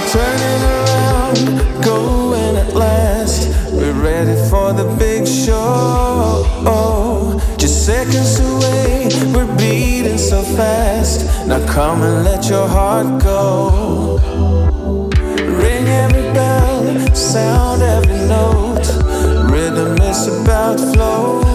I'm turning around, going at last. We're ready for the big show. Oh, Just seconds away, we're beating so fast. Now come and let your heart go. Ring every bell, sound every note. Rhythm is about flow.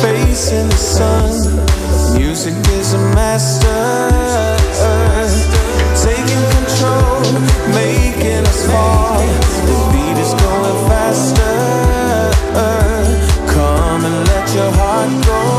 face in the sun. Music is a master. Taking control, making us fall. The beat is going faster. Come and let your heart go.